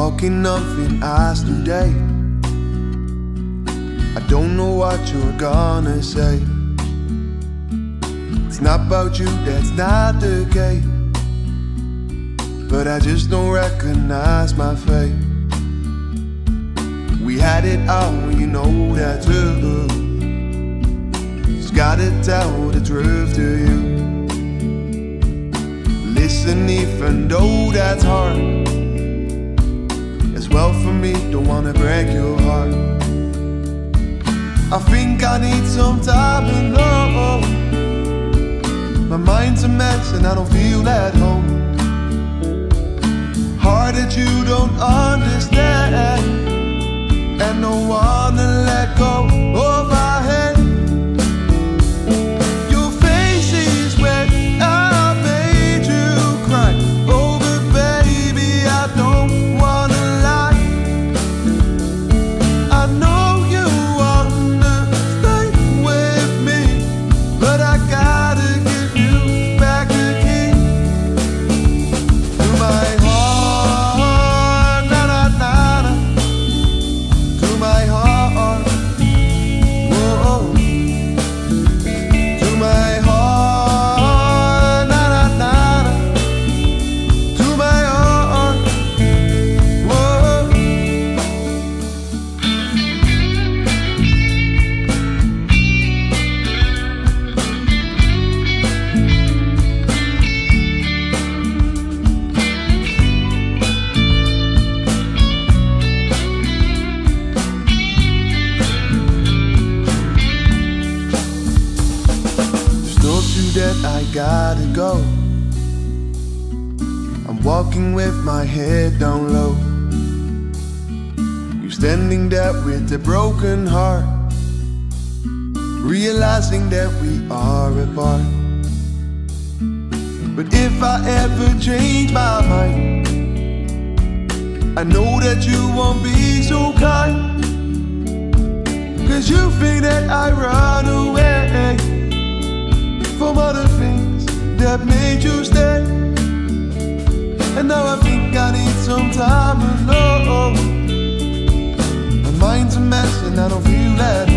walking up in eyes today. I don't know what you're gonna say. It's not about you, that's not the case. But I just don't recognize my fate. We had it all, you know that too. Just gotta tell the truth to you. Listen, even though that's hard. Well for me, don't wanna break your heart. I think I need some time alone. My mind's a mess and I don't feel at home. Hard that you don't understand, gotta go. I'm walking with my head down low. You're standing there with a broken heart, realizing that we are apart. But if I ever change my mind, I know that you won't be so kind. Cause you think that I run that made you stay. And now I think I need some time alone. My mind's a mess and I don't feel that